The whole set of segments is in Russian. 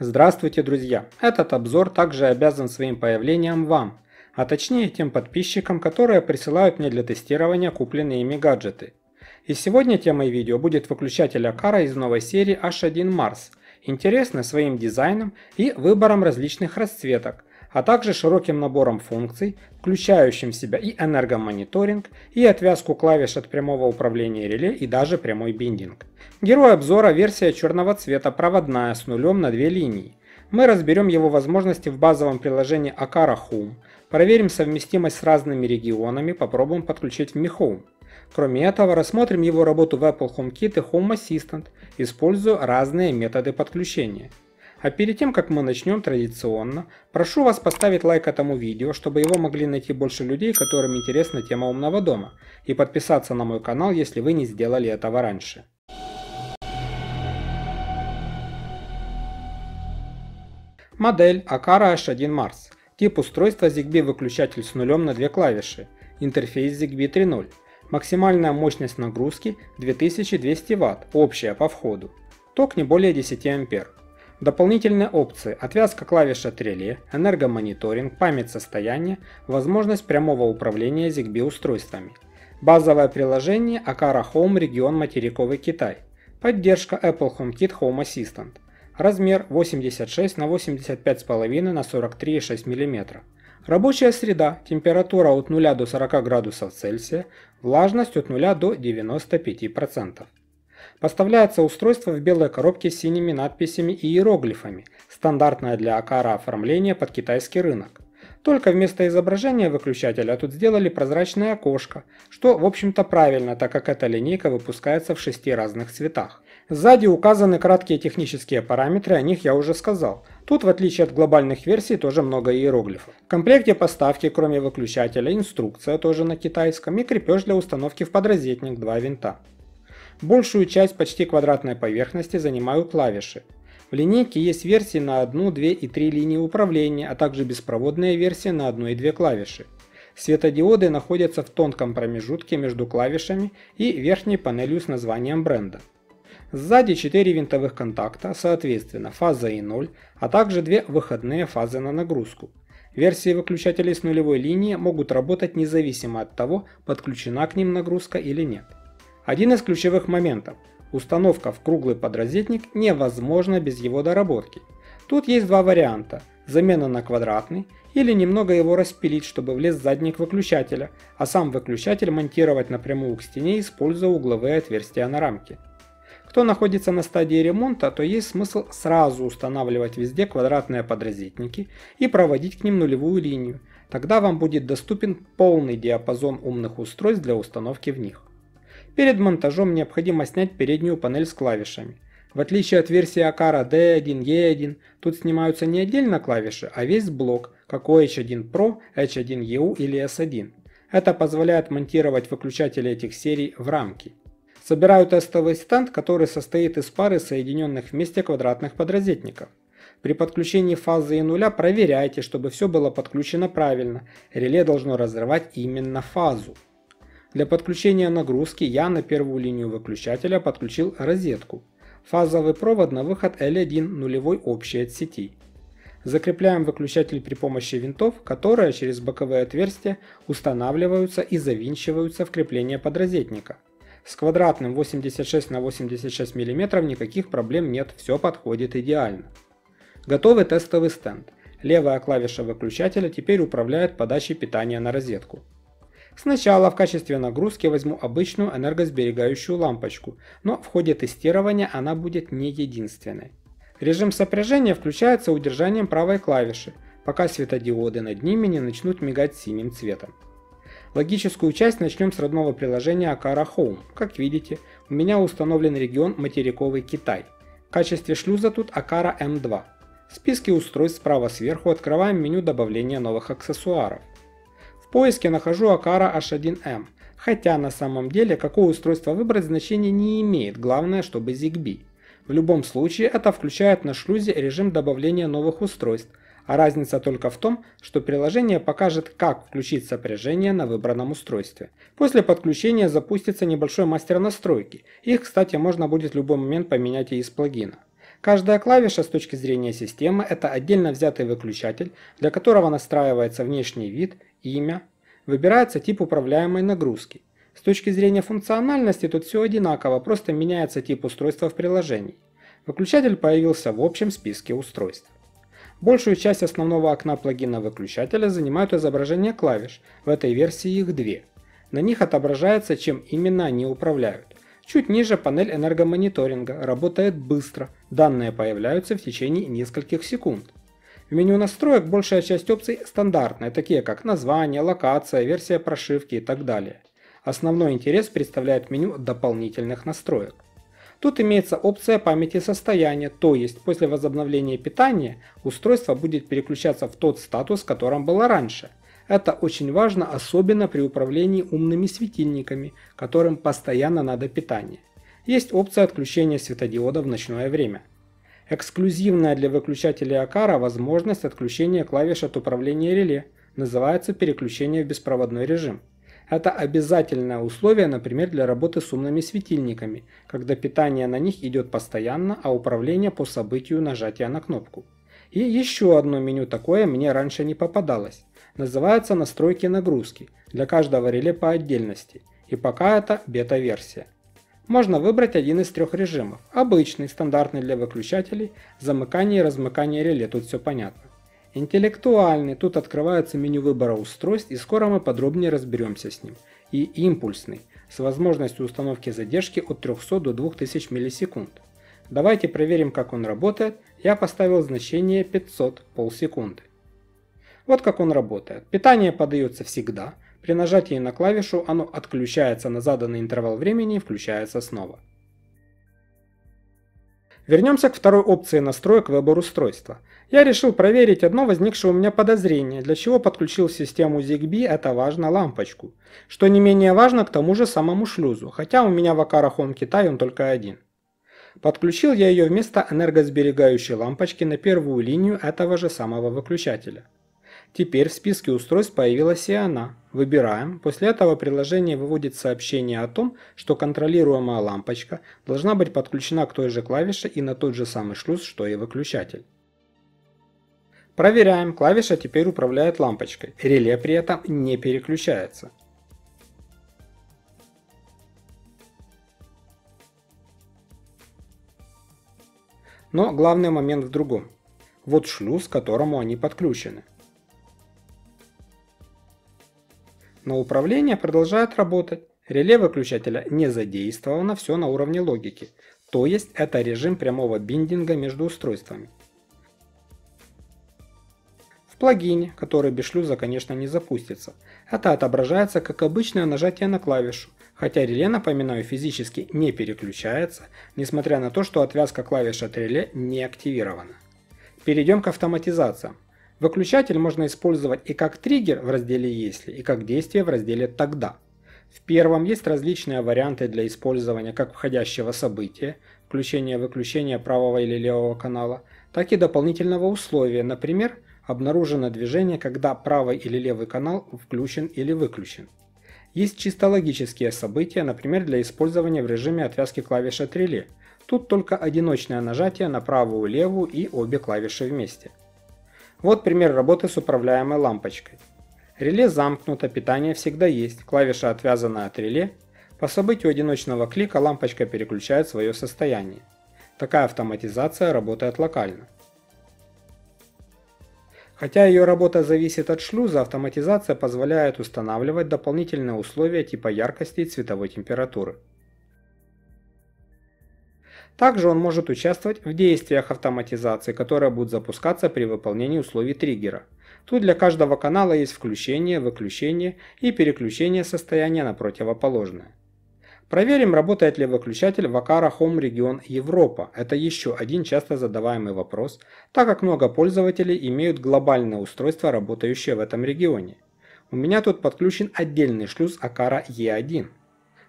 Здравствуйте, друзья! Этот обзор также обязан своим появлением вам, а точнее тем подписчикам, которые присылают мне для тестирования купленные ими гаджеты. И сегодня темой видео будет выключатель Акара из новой серии H1 Mars, интересный своим дизайном и выбором различных расцветок, а также широким набором функций, включающим в себя и энергомониторинг, и отвязку клавиш от прямого управления реле и даже прямой биндинг. Герой обзора версия черного цвета проводная с нулем на две линии. Мы разберем его возможности в базовом приложении Akara Home, проверим совместимость с разными регионами, попробуем подключить в Mi Home. Кроме этого, рассмотрим его работу в Apple HomeKit и Home Assistant, используя разные методы подключения. А перед тем, как мы начнем традиционно, прошу вас поставить лайк этому видео, чтобы его могли найти больше людей, которым интересна тема умного дома, и подписаться на мой канал, если вы не сделали этого раньше. Модель Akara H1 Mars. Тип устройства ZigBee выключатель с нулем на две клавиши. Интерфейс ZigBee 3.0. Максимальная мощность нагрузки 2200 Вт, общая по входу. Ток не более 10 А. Дополнительные опции – отвязка клавиш от реле, энергомониторинг, память состояния, возможность прямого управления ZigBee устройствами. Базовое приложение Akara Home регион материковый Китай. Поддержка Apple HomeKit Home Assistant. Размер 86 на 85,5 на 43,6 мм. Рабочая среда, температура от 0 до 40 градусов Цельсия, влажность от 0 до 95%. Поставляется устройство в белой коробке с синими надписями и иероглифами, стандартное для Акара оформление под китайский рынок. Только вместо изображения выключателя тут сделали прозрачное окошко, что в общем-то правильно, так как эта линейка выпускается в шести разных цветах. Сзади указаны краткие технические параметры, о них я уже сказал. Тут, в отличие от глобальных версий, тоже много иероглифов. В комплекте поставки, кроме выключателя, инструкция тоже на китайском и крепеж для установки в подрозетник 2 винта. Большую часть почти квадратной поверхности занимают клавиши. В линейке есть версии на 1, 2 и 3 линии управления, а также беспроводные версии на 1 и 2 клавиши. Светодиоды находятся в тонком промежутке между клавишами и верхней панелью с названием бренда. Сзади 4 винтовых контакта, соответственно фаза и 0, а также две выходные фазы на нагрузку. Версии выключателей с нулевой линии могут работать независимо от того, подключена к ним нагрузка или нет. Один из ключевых моментов – установка в круглый подрозетник невозможна без его доработки. Тут есть два варианта – замена на квадратный или немного его распилить, чтобы влез задник выключателя, а сам выключатель монтировать напрямую к стене, используя угловые отверстия на рамке. Кто находится на стадии ремонта, то есть смысл сразу устанавливать везде квадратные подрозетники и проводить к ним нулевую линию, тогда вам будет доступен полный диапазон умных устройств для установки в них. Перед монтажом необходимо снять переднюю панель с клавишами. В отличие от версии Akara D1, E1, тут снимаются не отдельно клавиши, а весь блок, как у H1 Pro, H1EU или S1. Это позволяет монтировать выключатели этих серий в рамки. Собираю тестовый стенд, который состоит из пары соединенных вместе квадратных подрозетников. При подключении фазы и нуля проверяйте, чтобы все было подключено правильно. Реле должно разрывать именно фазу. Для подключения нагрузки я на первую линию выключателя подключил розетку. Фазовый провод на выход L1 нулевой общий от сети. Закрепляем выключатель при помощи винтов, которые через боковые отверстия устанавливаются и завинчиваются в крепление подрозетника. С квадратным 86 на 86 мм никаких проблем нет, все подходит идеально. Готовый тестовый стенд. Левая клавиша выключателя теперь управляет подачей питания на розетку. Сначала в качестве нагрузки возьму обычную энергосберегающую лампочку, но в ходе тестирования она будет не единственной. Режим сопряжения включается удержанием правой клавиши, пока светодиоды над ними не начнут мигать синим цветом. Логическую часть начнем с родного приложения Akara Home. Как видите, у меня установлен регион материковый Китай. В качестве шлюза тут Akara M2. В списке устройств справа сверху открываем меню добавления новых аксессуаров поиске нахожу Akara H1M, хотя на самом деле какое устройство выбрать значения не имеет, главное чтобы ZigBee. В любом случае это включает на шлюзе режим добавления новых устройств, а разница только в том, что приложение покажет, как включить сопряжение на выбранном устройстве. После подключения запустится небольшой мастер настройки. Их, кстати, можно будет в любой момент поменять и из плагина. Каждая клавиша с точки зрения системы – это отдельно взятый выключатель, для которого настраивается внешний вид, имя, выбирается тип управляемой нагрузки. С точки зрения функциональности тут все одинаково, просто меняется тип устройства в приложении. Выключатель появился в общем списке устройств. Большую часть основного окна плагина выключателя занимают изображения клавиш, в этой версии их две. На них отображается, чем именно они управляют. Чуть ниже панель энергомониторинга, работает быстро, данные появляются в течение нескольких секунд. В меню настроек большая часть опций стандартная, такие как название, локация, версия прошивки и так далее. Основной интерес представляет меню дополнительных настроек. Тут имеется опция памяти состояния, то есть после возобновления питания устройство будет переключаться в тот статус, в котором было раньше – это очень важно, особенно при управлении умными светильниками, которым постоянно надо питание. Есть опция отключения светодиода в ночное время. Эксклюзивная для выключателей Акара возможность отключения клавиш от управления реле, называется переключение в беспроводной режим. Это обязательное условие, например, для работы с умными светильниками, когда питание на них идет постоянно, а управление по событию нажатия на кнопку. И еще одно меню такое мне раньше не попадалось. Называется настройки нагрузки, для каждого реле по отдельности, и пока это бета-версия. Можно выбрать один из трех режимов. Обычный, стандартный для выключателей, замыкание и размыкание реле, тут все понятно. Интеллектуальный, тут открывается меню выбора устройств и скоро мы подробнее разберемся с ним. И импульсный, с возможностью установки задержки от 300 до 2000 миллисекунд. Давайте проверим как он работает, я поставил значение 500 полсекунды. Вот как он работает. Питание подается всегда. При нажатии на клавишу оно отключается на заданный интервал времени и включается снова. Вернемся к второй опции настроек выбор устройства. Я решил проверить одно возникшее у меня подозрение, для чего подключил систему ZigBee, это важно, лампочку. Что не менее важно к тому же самому шлюзу, хотя у меня в Akara Home Китай он только один. Подключил я ее вместо энергосберегающей лампочки на первую линию этого же самого выключателя. Теперь в списке устройств появилась и она. Выбираем. После этого приложение выводит сообщение о том, что контролируемая лампочка должна быть подключена к той же клавише и на тот же самый шлюз, что и выключатель. Проверяем. Клавиша теперь управляет лампочкой. Реле при этом не переключается. Но главный момент в другом. Вот шлюз, к которому они подключены. Но управление продолжает работать. Реле выключателя не задействовано, все на уровне логики. То есть это режим прямого биндинга между устройствами. В плагине, который без шлюза, конечно, не запустится, это отображается как обычное нажатие на клавишу, хотя реле, напоминаю, физически не переключается, несмотря на то, что отвязка клавиш от реле не активирована. Перейдем к автоматизациям. Выключатель можно использовать и как триггер в разделе «Если», и как действие в разделе «Тогда». В первом есть различные варианты для использования как входящего события, включения-выключения правого или левого канала, так и дополнительного условия, например, обнаружено движение, когда правый или левый канал включен или выключен. Есть чисто логические события, например, для использования в режиме отвязки клавиш от реле. Тут только одиночное нажатие на правую, левую и обе клавиши вместе. Вот пример работы с управляемой лампочкой. Реле замкнуто, питание всегда есть, клавиша отвязана от реле. По событию одиночного клика лампочка переключает свое состояние. Такая автоматизация работает локально. Хотя ее работа зависит от шлюза, автоматизация позволяет устанавливать дополнительные условия типа яркости и цветовой температуры. Также он может участвовать в действиях автоматизации, которые будут запускаться при выполнении условий триггера. Тут для каждого канала есть включение, выключение и переключение состояния на противоположное. Проверим, работает ли выключатель в Акара Home регион Европа. Это еще один часто задаваемый вопрос, так как много пользователей имеют глобальное устройство, работающее в этом регионе. У меня тут подключен отдельный шлюз Акара E1.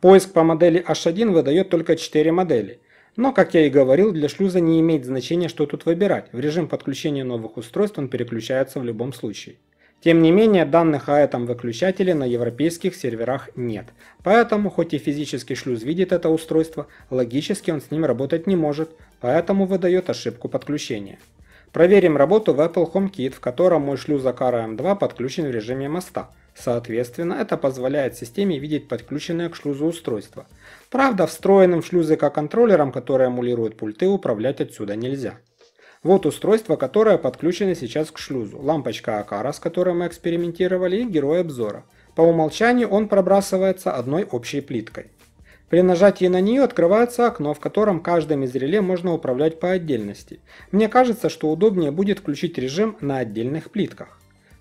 Поиск по модели H1 выдает только 4 модели – но, как я и говорил, для шлюза не имеет значения, что тут выбирать. В режим подключения новых устройств он переключается в любом случае. Тем не менее, данных о этом выключателе на европейских серверах нет. Поэтому, хоть и физический шлюз видит это устройство, логически он с ним работать не может, поэтому выдает ошибку подключения. Проверим работу в Apple HomeKit, в котором мой шлюз Akara M2 подключен в режиме моста. Соответственно, это позволяет системе видеть подключенное к шлюзу устройство. Правда, встроенным в шлюз контроллером, который эмулирует пульты, управлять отсюда нельзя. Вот устройство, которое подключено сейчас к шлюзу. Лампочка Акара, с которой мы экспериментировали, и герой обзора. По умолчанию он пробрасывается одной общей плиткой. При нажатии на нее открывается окно, в котором каждым из реле можно управлять по отдельности. Мне кажется, что удобнее будет включить режим на отдельных плитках.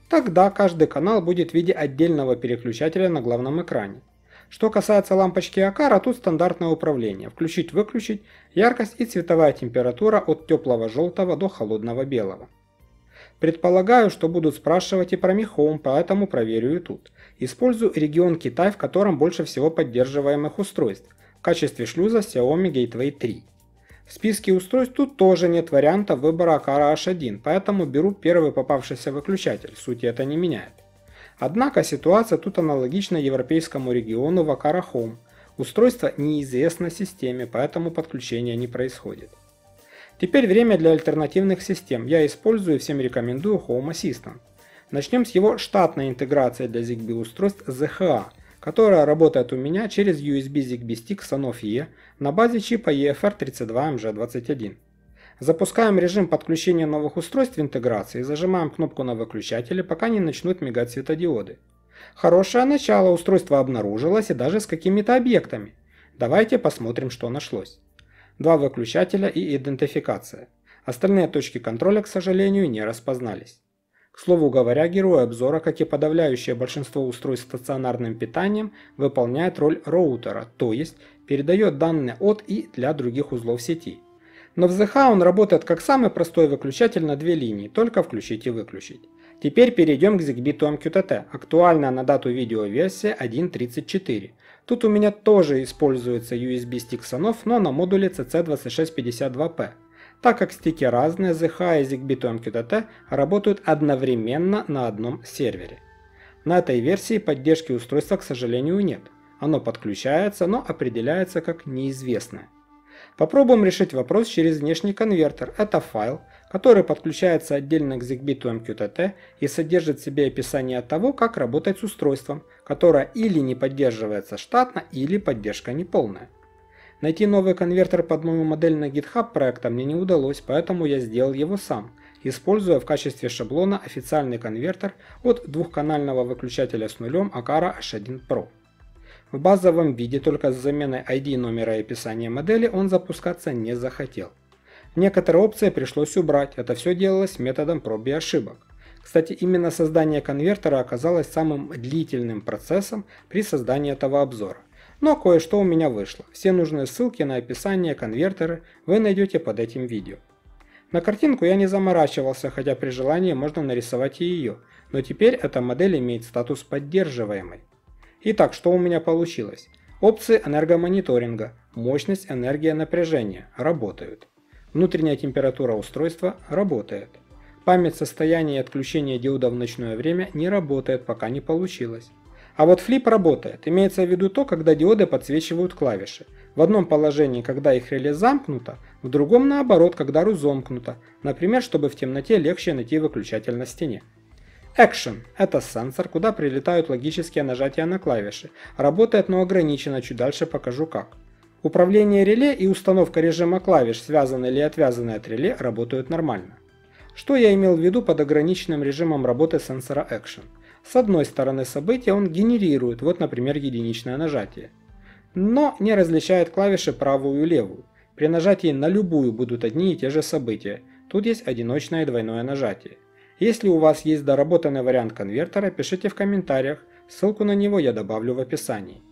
Тогда каждый канал будет в виде отдельного переключателя на главном экране. Что касается лампочки Акара, тут стандартное управление. Включить-выключить, яркость и цветовая температура от теплого желтого до холодного белого. Предполагаю, что будут спрашивать и про Home, поэтому проверю и тут. Использую регион Китай, в котором больше всего поддерживаемых устройств, в качестве шлюза Xiaomi Gateway 3. В списке устройств тут тоже нет варианта выбора Akara H1, поэтому беру первый попавшийся выключатель, сути это не меняет. Однако ситуация тут аналогична европейскому региону в Akara Home. Устройство неизвестно системе, поэтому подключение не происходит. Теперь время для альтернативных систем. Я использую и всем рекомендую Home Assistant. Начнем с его штатной интеграции для ZigBee устройств ZHA, которая работает у меня через USB ZigBee Stick Sanofi на базе чипа EFR32MG21. Запускаем режим подключения новых устройств интеграции и зажимаем кнопку на выключателе, пока не начнут мигать светодиоды. Хорошее начало, устройство обнаружилось и даже с какими-то объектами. Давайте посмотрим, что нашлось. Два выключателя и идентификация. Остальные точки контроля, к сожалению, не распознались. К слову говоря, герой обзора, как и подавляющее большинство устройств стационарным питанием, выполняет роль роутера, то есть передает данные от и для других узлов сети. Но в ZH он работает как самый простой выключатель на две линии, только включить и выключить. Теперь перейдем к ZigBee MQTT, актуальная на дату видео версия 1.34. Тут у меня тоже используется USB стик Sonoff, но на модуле CC2652P. Так как стики разные, ZH и ZigBee to MQTT работают одновременно на одном сервере. На этой версии поддержки устройства, к сожалению, нет. Оно подключается, но определяется как неизвестное. Попробуем решить вопрос через внешний конвертер. Это файл, который подключается отдельно к ZigBee и содержит в себе описание того, как работать с устройством, которое или не поддерживается штатно, или поддержка неполная. Найти новый конвертер под мою модель на GitHub проекта мне не удалось, поэтому я сделал его сам, используя в качестве шаблона официальный конвертер от двухканального выключателя с нулем Akara H1 Pro. В базовом виде только с заменой ID номера и описания модели он запускаться не захотел. Некоторые опции пришлось убрать, это все делалось методом проб и ошибок. Кстати, именно создание конвертера оказалось самым длительным процессом при создании этого обзора. Но кое-что у меня вышло. Все нужные ссылки на описание конвертера вы найдете под этим видео. На картинку я не заморачивался, хотя при желании можно нарисовать и ее, но теперь эта модель имеет статус поддерживаемой. Итак, что у меня получилось? Опции энергомониторинга, мощность, энергия, напряжение работают. Внутренняя температура устройства работает. Память состояния и отключения диода в ночное время не работает, пока не получилось. А вот флип работает. Имеется в виду то, когда диоды подсвечивают клавиши. В одном положении, когда их реле замкнуто, в другом наоборот, когда разомкнуто. Например, чтобы в темноте легче найти выключатель на стене. Action – это сенсор, куда прилетают логические нажатия на клавиши. Работает, но ограничено, чуть дальше покажу как. Управление реле и установка режима клавиш, связанные или отвязанные от реле, работают нормально. Что я имел в виду под ограниченным режимом работы сенсора Action? С одной стороны события он генерирует, вот например единичное нажатие, но не различает клавиши правую и левую. При нажатии на любую будут одни и те же события, тут есть одиночное и двойное нажатие. Если у вас есть доработанный вариант конвертера, пишите в комментариях, ссылку на него я добавлю в описании.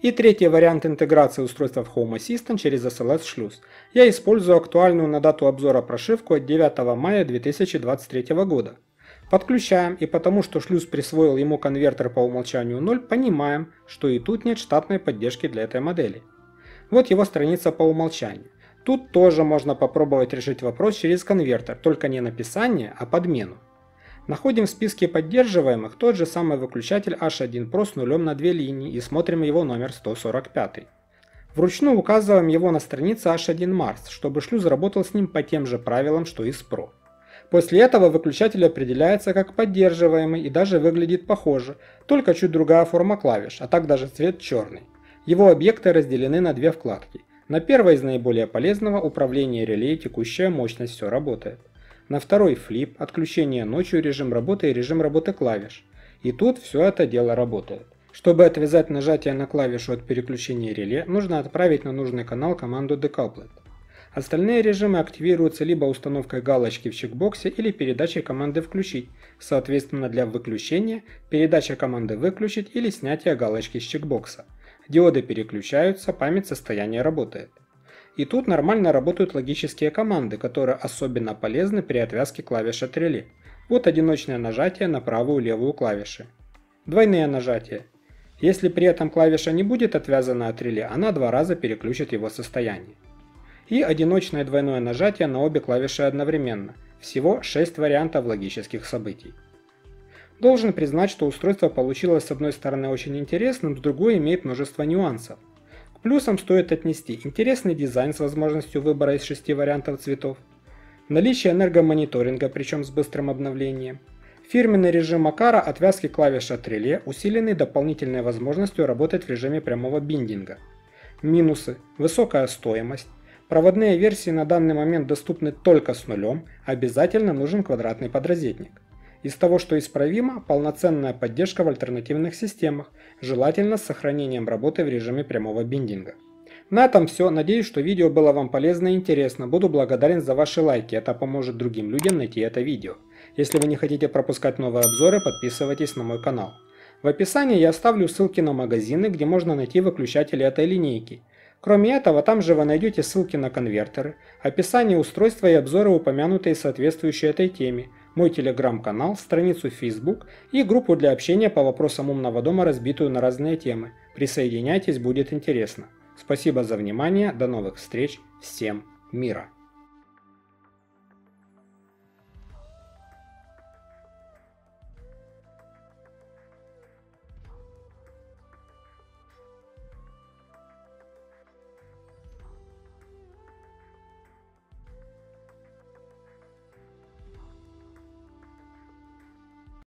И третий вариант интеграции устройства в Home Assistant через SLS шлюз. Я использую актуальную на дату обзора прошивку от 9 мая 2023 года. Подключаем, и потому что шлюз присвоил ему конвертер по умолчанию 0, понимаем, что и тут нет штатной поддержки для этой модели. Вот его страница по умолчанию. Тут тоже можно попробовать решить вопрос через конвертер, только не написание, а подмену. Находим в списке поддерживаемых тот же самый выключатель H1 Pro с нулем на две линии и смотрим его номер 145. Вручную указываем его на странице H1 Mars, чтобы шлюз работал с ним по тем же правилам, что и с Pro. После этого выключатель определяется как поддерживаемый и даже выглядит похоже, только чуть другая форма клавиш, а так даже цвет черный. Его объекты разделены на две вкладки. На первой из наиболее полезного управление реле и текущая мощность все работает. На второй флип, отключение ночью, режим работы и режим работы клавиш. И тут все это дело работает. Чтобы отвязать нажатие на клавишу от переключения реле, нужно отправить на нужный канал команду Decoupled. Остальные режимы активируются либо установкой галочки в чекбоксе или передачей команды «Включить», соответственно для выключения передача команды «Выключить» или снятие галочки с чекбокса. Диоды переключаются, память состояния работает. И тут нормально работают логические команды, которые особенно полезны при отвязке клавиш от реле. Вот одиночное нажатие на правую и левую клавиши. Двойные нажатия. Если при этом клавиша не будет отвязана от реле, она два раза переключит его состояние и одиночное двойное нажатие на обе клавиши одновременно. Всего 6 вариантов логических событий. Должен признать, что устройство получилось с одной стороны очень интересным, с другой имеет множество нюансов. К плюсам стоит отнести интересный дизайн с возможностью выбора из шести вариантов цветов, наличие энергомониторинга, причем с быстрым обновлением, фирменный режим Макара отвязки клавиш от реле, усиленный дополнительной возможностью работать в режиме прямого биндинга. Минусы – высокая стоимость, Проводные версии на данный момент доступны только с нулем, обязательно нужен квадратный подрозетник. Из того, что исправимо, полноценная поддержка в альтернативных системах, желательно с сохранением работы в режиме прямого биндинга. На этом все. Надеюсь, что видео было вам полезно и интересно. Буду благодарен за ваши лайки, это поможет другим людям найти это видео. Если вы не хотите пропускать новые обзоры, подписывайтесь на мой канал. В описании я оставлю ссылки на магазины, где можно найти выключатели этой линейки. Кроме этого, там же вы найдете ссылки на конвертеры, описание устройства и обзоры, упомянутые соответствующие этой теме, мой телеграм-канал, страницу в Facebook и группу для общения по вопросам умного дома, разбитую на разные темы. Присоединяйтесь, будет интересно. Спасибо за внимание, до новых встреч, всем мира!